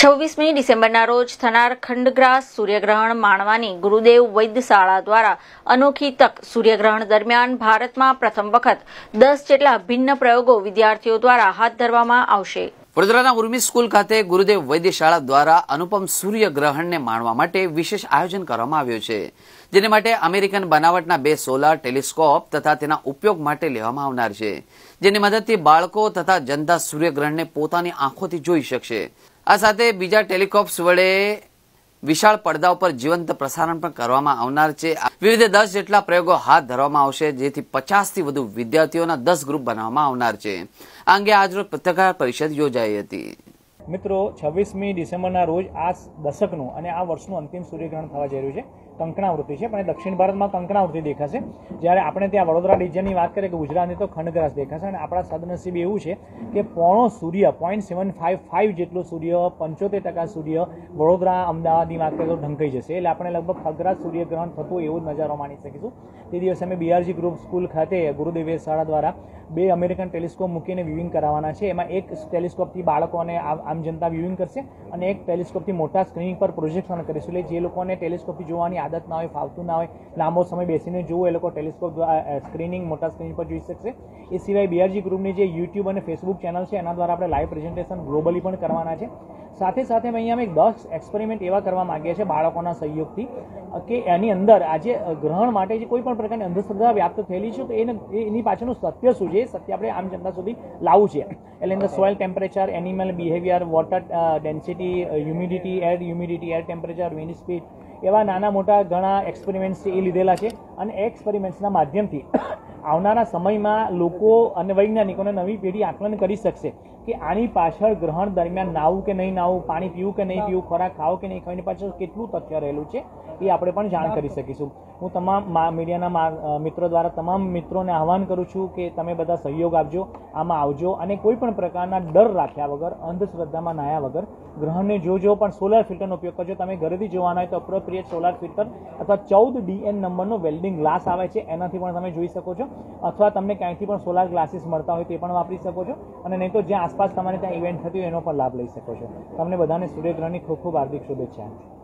છવ્વીસમી ડિસેમ્બરના રોજ થનાર ખંડગ્રાસ સૂર્યગ્રહણ માણવાની ગુરુદેવ વૈદ્યશાળા દ્વારા અનોખી તક સૂર્યગ્રહણ દરમિયાન ભારતમાં પ્રથમ વખત દસ જેટલા ભિન્ન પ્રયોગો વિદ્યાર્થીઓ દ્વારા હાથ ધરવામાં આવશે. વડોદરાના ઉર્મી સ્કૂલ ખાતે ગુરુદેવ વૈદ્યશાળા દ્વારા અનુપમ સૂર્યગ્રહણને માણવા માટે વિશેષ આયોજન કરવામાં આવ્યું છે, જેને માટે અમેરિકન બનાવટના બે સોલાર ટેલિસ્કોપ તથા તેના ઉપયોગ માટે લેવામાં આવનાર છે, જેની મદદથી બાળકો તથા જનતા સૂર્યગ્રહણને પોતાની આંખોથી જોઈ શકશે. આ સાથે બીજા ટેલિકોપ્સ વડે વિશાળ પડદા ઉપર જીવંત પ્રસારણ પણ કરવામાં આવનાર છે. વિવિધ દસ જેટલા પ્રયોગો હાથ ધરવામાં આવશે, જેથી પચાસથી વધુ વિદ્યાર્થીઓના દસ ગ્રુપ બનાવવામાં આવનાર છે. આ અંગે આજરોજ પત્રકાર પરિષદ યોજાઈ હતી. મિત્રો, છવ્વીસમી ડિસેમ્બરના રોજ આ દશકનું અને આ વર્ષનું અંતિમ સૂર્યગ્રહણ થવા જઈ રહ્યું છે. કંકણાવૃત્તિ છે, પણ દક્ષિણ ભારતમાં કંકણાવૃત્તિ દેખાશે. જ્યારે આપણે ત્યાં વડોદરા રિજનની વાત કરીએ કે ગુજરાતની તો ખંડગ્રાસ દેખાશે અને આપણા સદનસીબે એવું છે કે પોણો સૂર્ય પોઈન્ટ સેવન ફાઇવ ફાઇવ જેટલો સૂર્ય, પંચોતેર ટકા સૂર્ય વડોદરા, અમદાવાદની વાત કરીએ તો ઢંકાઈ જશે. એટલે આપણે લગભગ ખગ્રાસ સૂર્યગ્રહણ થતું એવો જ નજારો માણી શકીશું. તે દિવસે અમે બીઆરજી ગ્રુપ સ્કૂલ ખાતે ગુરુદેવ શાળા દ્વારા બે અમેરિકન ટેલિસ્કોપ મૂકીને વ્યૂઇંગ કરાવવાના છે. એમાં એક ટેલિસ્કોપથી બાળકોને આમ જનતા વ્યૂઇંગ કરશે અને એક ટેલિસ્કોપથી મોટા સ્ક્રીન પર પ્રોજેક્શન કરીશું. એટલે જે લોકોને ટેલિસ્કોપથી જોવાની આદત ના હોય, ફાવતું ના હોય, લાંબો સમય બેસીને જોવું એ લોકો ટેલિસ્કોપ સ્ક્રીનિંગ મોટા સ્ક્રીન પર જોઈ શકશે. એ સિવાય બીઆરજી ગ્રુપની જે યુટ્યુબ અને ફેસબુક ચેનલ છે, એના દ્વારા આપણે લાઈવ પ્રેઝન્ટેશન ગ્લોબલી પણ કરવાના છે. સાથે સાથે અહીંયા અમે દસ એક્સપેરિમેન્ટ એવા કરવા માંગીએ છીએ બાળકોના સહયોગથી, કે એની અંદર આજે ગ્રહણ માટે જે કોઈ પણ પ્રકારની અંધશ્રદ્ધા વ્યાપ્ત થયેલી છે, તો એને, એની પાછળનું સત્ય શું છે સત્ય આપણે આમ જનતા સુધી લાવવું છે. એટલે અંદર soil temperature animal behaviour water density humidity air humidity air temperature wind speed એવા નાના મોટા ઘણા એક્સપેરિમેન્ટ્સ એ લીધેલા છે. અને એ એક્સપેરિમેન્ટ્સના માધ્યમથી આવનારા સમયમાં લોકો અને વૈજ્ઞાનિકોને નવી પેઢી આકલન કરી શકશે કે આની પાછળ ગ્રહણ દરમિયાન નાવું કે નહીં નાવું, પાણી પીવું કે નહીં પીવું, ખોરાક ખાવ કે નહીં ખાવાની પાછળ કેટલું તથ્ય રહેલું છે, એ આપણે પણ જાણ કરી શકીશું. હું તમામ મીડિયાના મિત્રો દ્વારા તમામ મિત્રોને આહવાન કરું છું કે તમે બધા સહયોગ આપજો, આમાં આવજો અને કોઈ પણ પ્રકારના ડર રાખ્યા વગર, અંધશ્રદ્ધામાં નાયા વગર ગ્રહણને જોજો, પણ સોલાર ફિલ્ટરનો ઉપયોગ કરજો. તમે ઘરેથી જોવાના હોય તો અપ્રોપ્રિએટ સોલાર ફિલ્ટર અથવા ચૌદ ડીએન નંબરનો વેલ્ડિંગ ગ્લાસ આવે છે, એનાથી પણ તમે જોઈ શકો છો. અથવા તમને ક્યાંયથી પણ સોલાર ગ્લાસીસ મળતા હોય તે પણ વાપરી શકો છો. અને નહીં તો જ્યાં આસપાસ તમારે ત્યાં ઇવેન્ટ થતી હોય એનો પણ લાભ લઈ શકો છો. તમને બધાને સૂર્યગ્રહણની ખૂબ ખૂબ હાર્દિક શુભેચ્છા.